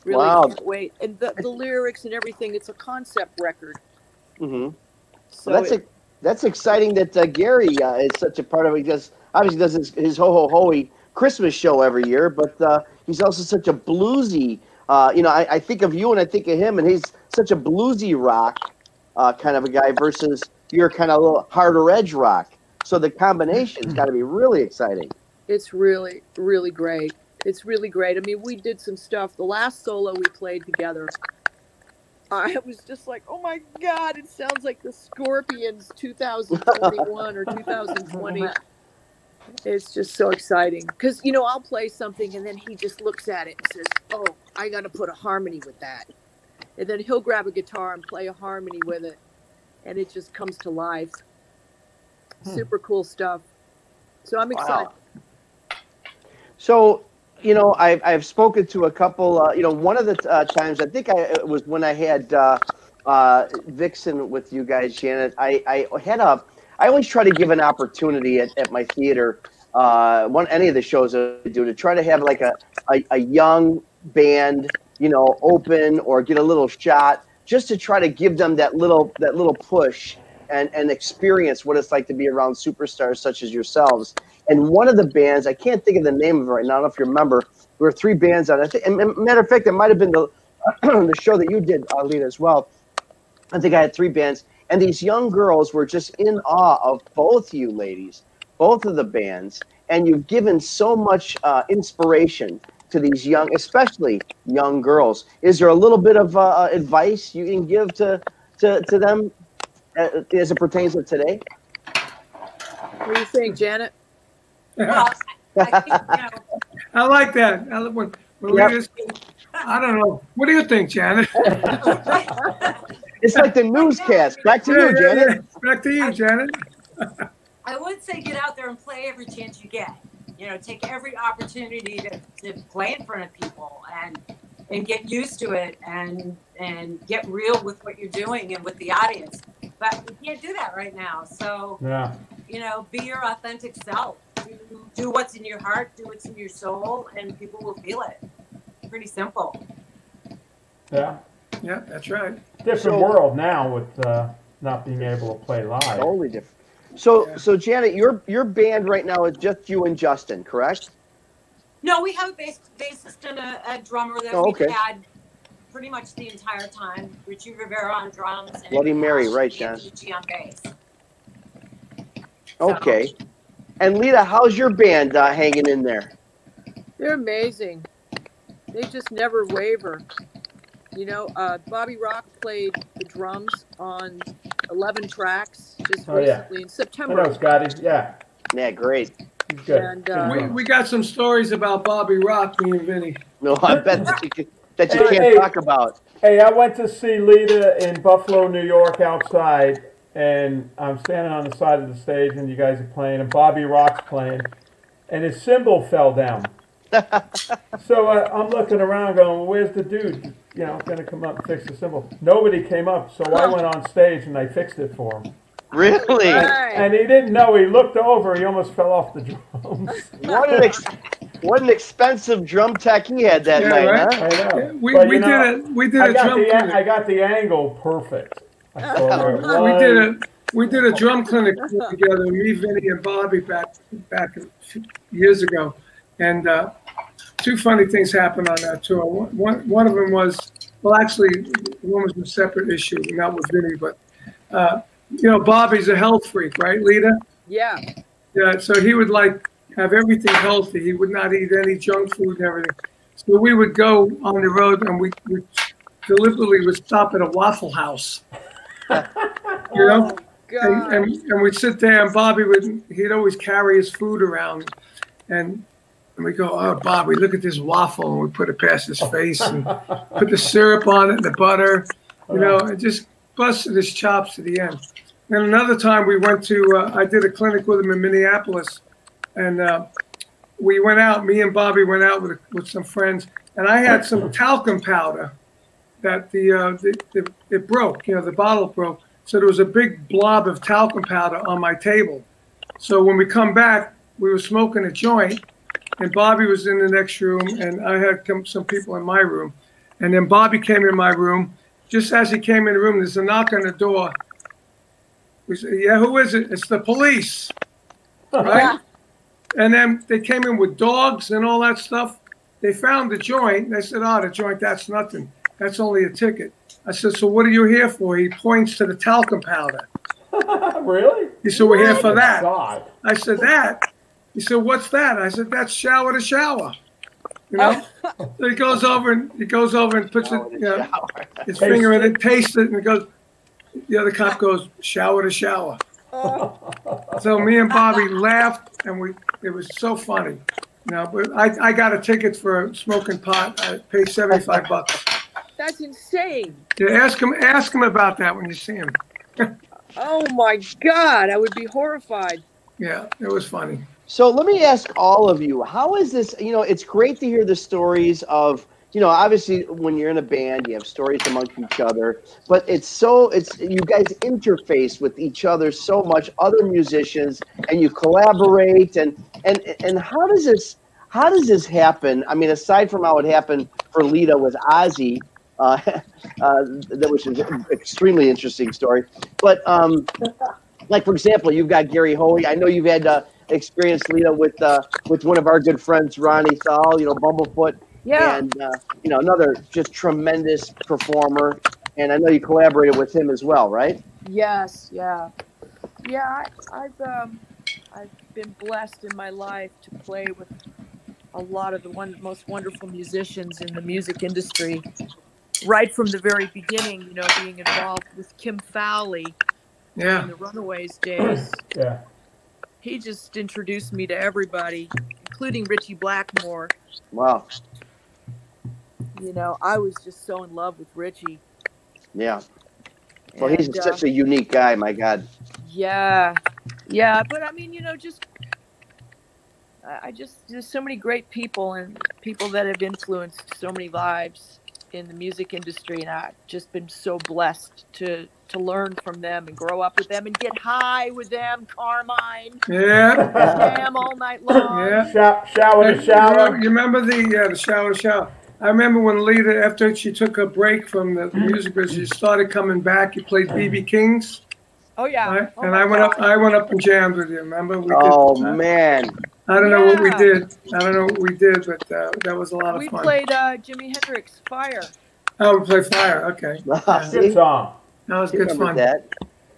Really Wow. can't wait. And the, the lyrics and everything, it's a concept record. Mm-hmm. So Well, that's it- a, that's exciting that uh, Gary uh, is such a part of it because obviously does his, his ho ho hoey Christmas show every year, but uh, he's also such a bluesy. Uh, you know, I, I think of you and I think of him, and he's such a bluesy rock uh, kind of a guy versus your kind of a little harder edge rock. So the combination's got to be really exciting. it's really, really great. It's really great. I mean, we did some stuff. The last solo we played together, I was just like, oh my God, it sounds like the Scorpions 2021 or 2020. It's just so exciting. Because, you know, I'll play something and then he just looks at it and says, oh, I got to put a harmony with that. And then he'll grab a guitar and play a harmony with it. And it just comes to life. Hmm. Super cool stuff. So I'm excited. Wow. So, you know, I've, I've spoken to a couple, uh, you know, one of the uh, times, I think I, it was when I had uh, uh, Vixen with you guys, Janet, I, I had a, I always try to give an opportunity at, at my theater, uh, one, any of the shows I do to try to have like a, a, a young band, you know, open or get a little shot just to try to give them that little, that little push and, and experience what it's like to be around superstars such as yourselves. And one of the bands, I can't think of the name of it right now. I don't know if you remember. There were three bands on. I think, and matter of fact, it might have been the the show that you did, Alita, as well. I think I had three bands, and these young girls were just in awe of both you ladies, both of the bands, and you've given so much uh, inspiration to these young, especially young girls. Is there a little bit of uh, advice you can give to to, to them Uh, as it pertains to today? What do you think, Janet? Well, I think, you I like that. I, when, when Yep. just, I don't know. What do you think, Janet? It's like the newscast. Back to you, Janet. Back to you, Janet. I would say get out there and play every chance you get. You know, take every opportunity to, to play in front of people and and get used to it and and get real with what you're doing and with the audience. But we can't do that right now. So Yeah. you know, be your authentic self. Do, do what's in your heart, do what's in your soul, and people will feel it. Pretty simple. Yeah. Yeah, that's right. Different So- world now with uh, not being able to play live. Totally different. So, Yeah. so Janet, your your band right now is just you and Justin, correct? No, we have a bass, bassist and a, a drummer that Oh, okay. we've had pretty much the entire time. Richie Rivera on drums and Bloody Mary, Josh right, John. On bass. Okay. And Lita, how's your band uh, hanging in there? They're amazing. They just never waver. You know, uh, Bobby Rock played the drums on 11 tracks just Oh, yeah. recently in I September. know, Scotty. Yeah. Yeah, great. Good. And, uh, We, we got some stories about Bobby Rock, me and Vinny. No, I bet that you, can, that you Hey, can't hey. talk about. Hey, I went to see Lita in Buffalo, New York, outside, and I'm standing on the side of the stage, and you guys are playing, and Bobby Rock's playing, and his cymbal fell down. so uh, I'm looking around, going, "Where's the dude? You know, going to come up and fix the cymbal?" Nobody came up, so I went on stage and I fixed it for him. Really? Right. And he didn't know. He looked over. He almost fell off the drums. What an ex- what an expensive drum tech he had that Yeah, night, right? huh? I know. Yeah, we But, we you did know, a we did I a got drum the kit. I got the angle perfect. I saw where it we did was. a we did a drum clinic together, me, Vinny, and Bobby back back years ago, and uh, two funny things happened on that tour. One, one, one of them was, well, actually, one was a separate issue, not with Vinny, but uh, you know, Bobby's a health freak, right, Lita? Yeah. Yeah, so he would like have everything healthy. He would not eat any junk food and everything. So we would go on the road and we, we deliberately would stop at a Waffle House. you know, Oh, and, and, and we'd sit there and Bobby would, he'd always carry his food around. And, and we go, oh, Bobby, look at this waffle. And we put it past his face and put the syrup on it and the butter, you know, and just busted his chops to the end. And another time we went to, uh, I did a clinic with him in Minneapolis, and uh, we went out. Me and Bobby went out with with some friends, and I had some talcum powder that the, uh, the, the it broke. You know, the bottle broke, so there was a big blob of talcum powder on my table. So when we come back, we were smoking a joint, and Bobby was in the next room, and I had come, some people in my room, and then Bobby came in my room. Just as he came in the room, there's a knock on the door. We said, "Yeah, who is it? It's the police." right? And then they came in with dogs and all that stuff. They found the joint. They said, "Oh, the joint, that's nothing. That's only a ticket." I said, "So what are you here for?" He points to the talcum powder. really? He said, "We're here for that." God. I said, "That." He said, "What's that?" I said, "That's shower to shower." You know. Oh. so he goes over and he goes over and puts it, you know, his finger in it, tastes it, and it goes. The other cop goes, "Shower to shower." Oh, So me and Bobby laughed, and we it was so funny. You know, but I, I got a ticket for smoking pot. I paid seventy five bucks. that's insane. Yeah, ask him ask him about that when you see him. Oh my God, I would be horrified. Yeah, it was funny. So let me ask all of you, how is this? You know, it's great to hear the stories of, you know, obviously when you're in a band, you have stories amongst each other, but it's so, it's, you guys interface with each other so much, other musicians, and you collaborate. And, and, and how does this, how does this happen? I mean, aside from how it happened for Lita with Ozzy, uh, uh, that is an extremely interesting story. But um, like for example, you've got Gary Hoey. I know you've had uh, experience, Lita, with uh, with one of our good friends, Ronnie Thal. You know, Bumblefoot, Yeah. and uh, you know another just tremendous performer. And I know you collaborated with him as well, right? Yes, yeah, yeah. I, I've um, I've been blessed in my life to play with a lot of the one most wonderful musicians in the music industry. Right from the very beginning, you know, being involved with Kim Fowley Yeah, in the Runaways days. Yeah. He just introduced me to everybody, including Ritchie Blackmore. Wow. You know, I was just so in love with Ritchie. Yeah. Well, he's uh, such a unique guy. My God. Yeah, yeah, but I mean, you know, just I I just there's so many great people and people that have influenced so many lives in the music industry, and I've just been so blessed to to learn from them and grow up with them and get high with them, Carmine, yeah, jam all night long. yeah. Shower, shower to shower. you remember the yeah, the shower shower. I remember when Lita, after she took a break from the music business, she started coming back. You played BB Kings, Oh yeah, right? Oh and I went up. I went up and jammed with you. Remember? We did, Oh uh, man. I don't know what we did. I don't know what we did, but uh, that was a lot of We fun. We played uh, Jimi Hendrix Fire. Oh, we played Fire. Okay, Good song. that was You good fun. that.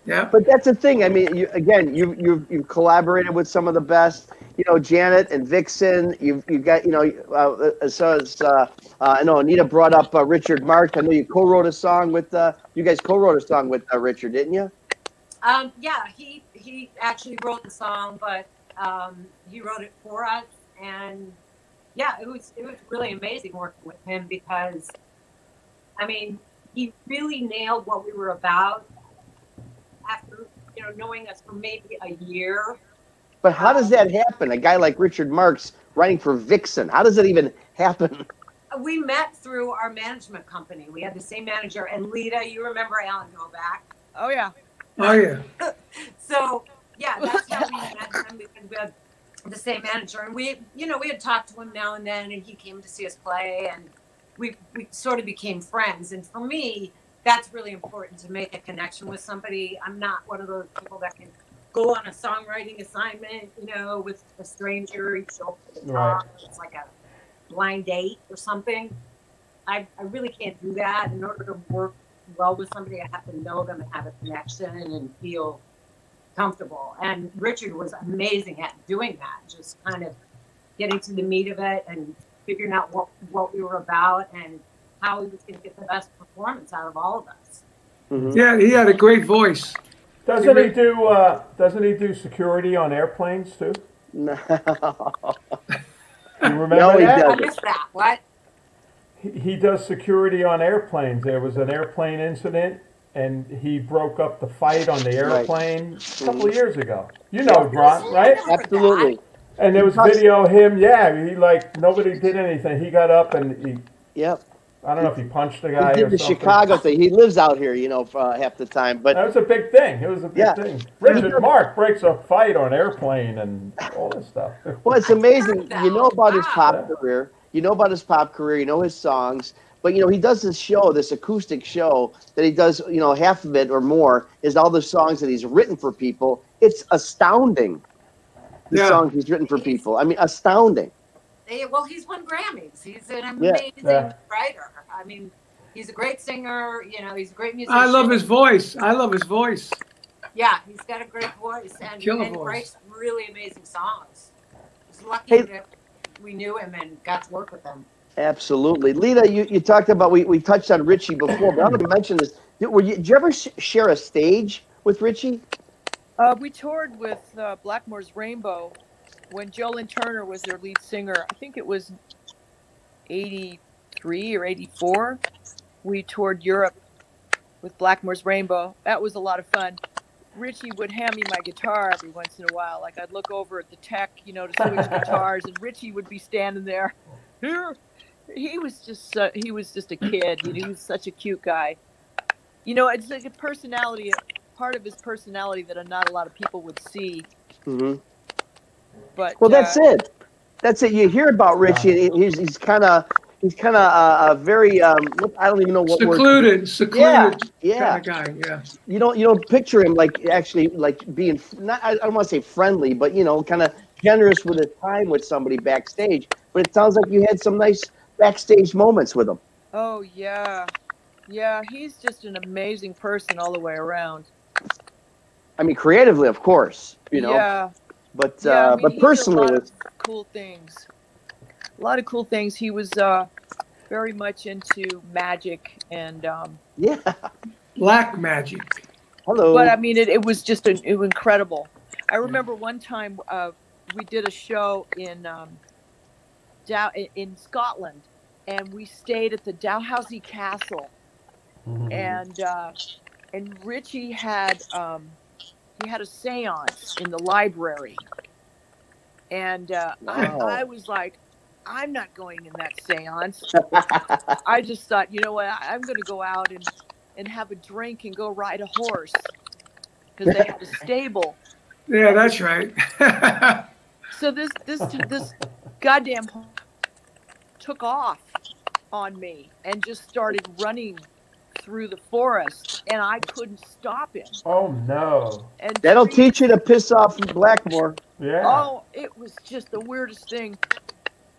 Yeah. But that's the thing. I mean, you, again, you you you collaborated with some of the best. You know, Janet and Vixen. You've you got you know. Uh, so it's, uh, uh, I know Anita brought up uh, Richard Marx. I know you co-wrote a song with. Uh, you guys co-wrote a song with uh, Richard, didn't you? Um, yeah, he he actually wrote the song, but um, he wrote it for us, and yeah, it was it was really amazing working with him because, I mean, he really nailed what we were about. After you know knowing us for maybe a year, But how does that happen? A guy like Richard Marx writing for Vixen. How does that even happen? we met through our management company. We had the same manager, and Lita, you remember Alan Kovac? Oh yeah, Oh yeah. So yeah, that's how we met him because we had the same manager, and we, you know, we had talked to him now and then, and he came to see us play, and we we sort of became friends. And for me, that's really important to make a connection with somebody. I'm not one of those people that can go on a songwriting assignment, you know, with a stranger. You show up to the Right. It's like a blind date or something. I, I really can't do that. In order to work well with somebody, I have to know them and have a connection and feel comfortable. And Richard was amazing at doing that, just kind of getting to the meat of it and figuring out what, what we were about and how we was going to get the best performance out of all of us. Mhm. Yeah, he had a great voice. Doesn't he do? Uh, doesn't he do security on airplanes too? No. You remember No, he that? Doesn't. missed that. What? He, he does security on airplanes. There was an airplane incident, and he broke up the fight on the airplane a couple of years ago. You know, Ron, right? Absolutely. And there was video of him. Yeah, he like nobody did anything. He got up and he. Yep. I don't know if he punched the He guy or did the something. Chicago thing. He lives out here, you know, for, uh, half the time. But That was a big thing. It was a big Yeah. thing. Richard Marx breaks a fight on airplane and all this stuff. Well, it's amazing. You know about his Wow. pop career. You know about his pop career. You know his songs. But you know he does this show, this acoustic show that he does. You know, half of it or more is all the songs that he's written for people. It's astounding. The Yeah. songs he's written for people. I mean, astounding. Well, he's won Grammys. He's an amazing Yeah. writer. I mean, he's a great singer. You know, he's a great musician. I love his voice. I love his voice. Yeah, he's got a great voice and, and voice. writes really amazing songs. It's lucky Hey- that we knew him and got to work with him. Absolutely, Lita. You, you talked about we, we touched on Ritchie before, but I want to mention this. Did, were you, did you ever sh- share a stage with Ritchie? Uh, we toured with uh, Blackmore's Rainbow when Joe Lynn Turner was their lead singer. I think it was 83 or 84. We toured Europe with Blackmore's Rainbow. That was a lot of fun. Ritchie would hand me my guitar every once in a while. Like I'd look over at the tech, you know, to switch guitars, and Ritchie would be standing there. Here, he was just uh, he was just a kid. He was such a cute guy. You know, it's like a personality, part of his personality that not a lot of people would see. hmm But Well, that's uh, it. That's it. You hear about Ritchie, and he's he's kind of he's kind of uh, a very um, I don't even know what word. Secluded, secluded Yeah, kind of guy. Yeah. you don't you don't picture him like actually like being not I don't want to say friendly, but you know, kind of generous with his time with somebody backstage. But it sounds like you had some nice backstage moments with him. Oh yeah, yeah. He's just an amazing person all the way around. I mean, creatively, of course, you know, Yeah, but yeah. uh, I mean, but he a personally, lot of cool things. A lot of cool things. He was uh, very much into magic and. Um, yeah. Black magic. Hello. but I mean, it, it was just a, it was incredible. I remember one time uh, we did a show in um, Dow in, in Scotland, and we stayed at the Dalhousie Castle, Mhm. and uh, and Ritchie had um, he had a séance in the library, and uh, Wow. I, I was like. I'm not going in that séance. I just thought, you know what? I'm going to go out and, and have a drink and go ride a horse because they had a stable. Yeah, that's right. So this this this goddamn took off on me and just started running through the forest, and I couldn't stop him. Oh no! And That'll trees- teach you to piss off Blackmore. Yeah. Oh, it was just the weirdest thing.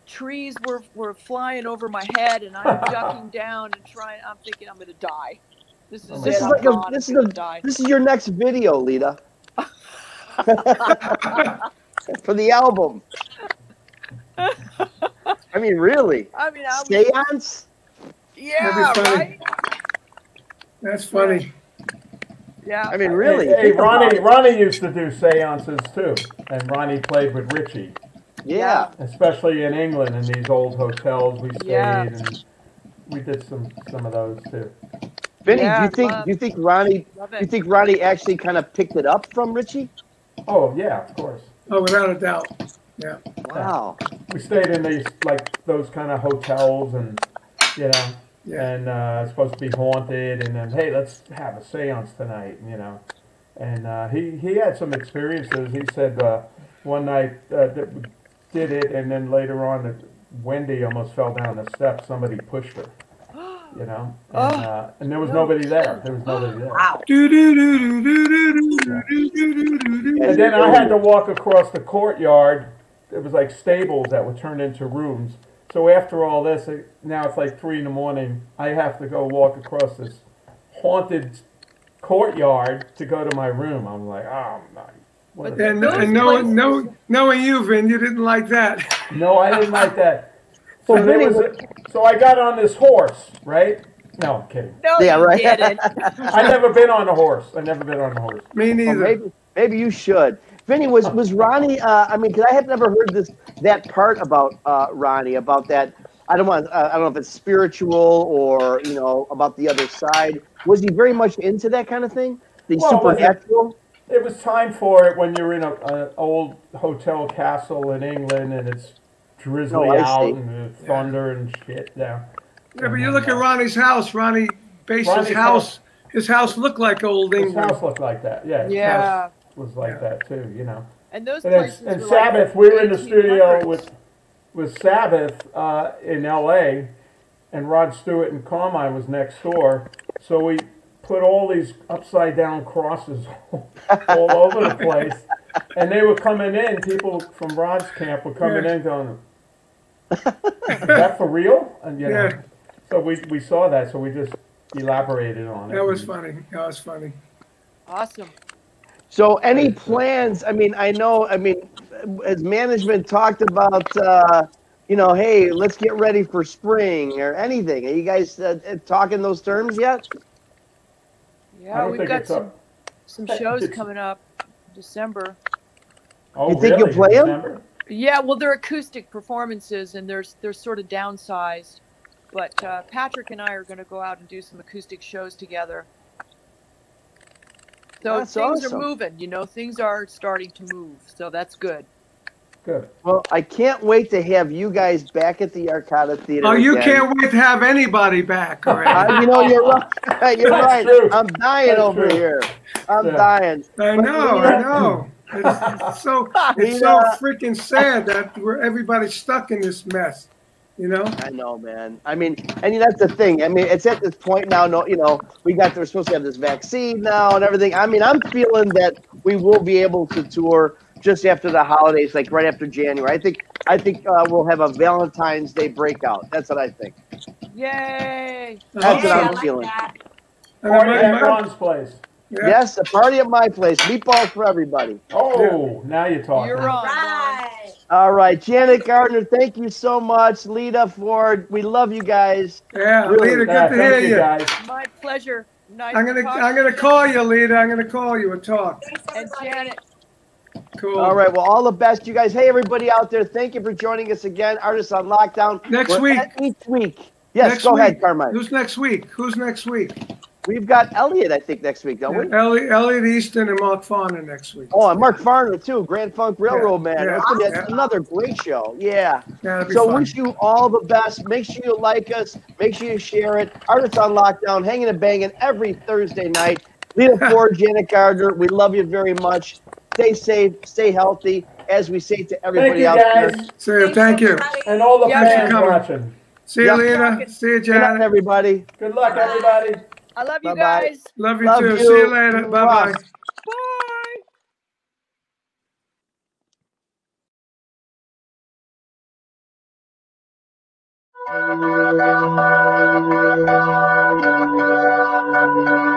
Trees were, were flying over my head, and I'm ducking down and trying. I'm thinking I'm gonna die. This is Oh my it. This is I'm like a, this is a, die. this is your next video, Lita, for the album. I mean, really, I mean, I was, seance. yeah, right. That's funny. Yeah. I mean, really. Hey, hey, Ronnie. Ronnie used to do seances too, and Ronnie played with Ritchie, Yeah. especially in England in these old hotels we stayed, Yeah. and we did some some of those too. Vinny, Yeah, do you think love- do you think Ronnie do you think Ronnie actually kind of picked it up from Ritchie? Oh yeah, of course. Oh, without a doubt. Yeah. Wow. We stayed in these like those kind of hotels, and you know, and uh, it's supposed to be haunted. And then, hey, let's have a séance tonight, you know. And uh, he he had some experiences. He said uh, one night uh, did it, and then later on, Wendy almost fell down the steps. Somebody pushed her. You know, and, uh, and there was nobody there. There was nobody there. And then I had to walk across the courtyard. It was like stables that were turned into rooms so after all this, now it's like three in the morning. I have to go walk across this haunted courtyard to go to my room. I'm like, oh my. What But a- And, Those and knowing, places- knowing you, Vin, you didn't like that. no, I didn't like that. So, there was a, so I got on this horse, right? No, I'm kidding. No, Yeah, you right. didn't. I never been on a horse. I've never been on a horse. Me Well, neither. maybe maybe you should. Vinny was was Ronnie. Uh, I mean, because I have never heard this that part about uh, Ronnie about that. I don't want. Uh, I don't know if it's spiritual or you know about the other side. Was he very much into that kind of thing? The Well, was it- supernatural. It was time for it when you're in a, a old hotel castle in England and it's drizzly Oh, out see. and the thunder and shit. Yeah. Yeah, but you look at Ronnie's house. Ronnie based his Ronnie's house. His house looked like old England. His house looked like that. Yeah. Yeah. house was like that too. You know. And those And places and were Sabbath, like we were in the studio with with Sabbath uh, in L.A. and Rod Stewart and Carmine was next door, so we put all these upside down crosses all over the place, and they were coming in. People from Rod's camp were coming in going, "Is that for real?" And you know, Yeah. so we we saw that, so we just elaborated on it. That was funny. That was funny. Awesome. So, any plans? I mean, I know. I mean, as management talked about? Uh, you know, hey, let's get ready for spring or anything. Are you guys uh, uh, talking those terms yet? Yeah, we've got some up. some shows coming up December. Oh, You think you'll play them? Yeah, well, they're acoustic performances, and they're they're sort of downsized. But uh, Patrick and I are going to go out and do some acoustic shows together. So That's things awesome. are moving. You know, things are starting to move. So that's good. Good. Well, I can't wait to have you guys back at the Arcada Theater. Oh, you again. can't wait to have anybody back already. Uh, you know, you're right. You're That's right. true. I'm dying That's over true. here. I'm Yeah. dying. I know, I know. It's, it's so it's so freaking sad that we're everybody's stuck in this mess. You know? I know, man. I mean, and that's the thing. I mean, it's at this point now. No, you know, we got. We're supposed to have this vaccine now and everything. I mean, I'm feeling that we will be able to tour just after the holidays, like right after January. I think. I think uh, we'll have a Valentine's Day breakout. That's what I think. Yay! That's Hey, what I I'm like feeling. that. And Party my- at Ron's place. Yeah. Yes, a party at my place. Meatballs for everybody. Oh, now you're talking. You're on. Right. All right, Janet Gardner, thank you so much. Lita Ford, we love you guys. Yeah, Really? Lita, good Yeah, to hear you you. guys. My pleasure. Nice. I'm gonna talk I'm gonna call you, Lita. I'm gonna call you and talk. And. Janet. Cool. All right, well, all the best, you guys. Hey, everybody out there, thank you for joining us again. Artists on Lockdown. Next We're week. Each week. Yes, Next go ahead, week. Carmine. Who's next week? Who's next week? We've got Elliot, I think, next week, don't we? Elliot, Elliot Easton and Mark Farner next week. Oh, and Mark Farner, too. Grand Funk Railroad, man. yeah, That's yeah. another great show. Yeah. That'll So fun. wish you all the best. Make sure you like us. Make sure you share it. Artists on Lockdown, hanging and banging every Thursday night. Lita Ford, Janet Gardner, we love you very much. Stay safe, stay healthy, as we say to Thank everybody you out guys, there. See you. Thank you. and all the Yeah, thanks for fans coming. watching. See you, Yeah. Lita. See you, Good night, Janet. everybody. Good luck, everybody. I love you Bye-bye. guys. Love you Love too. you. See you later. Bye bye. Bye.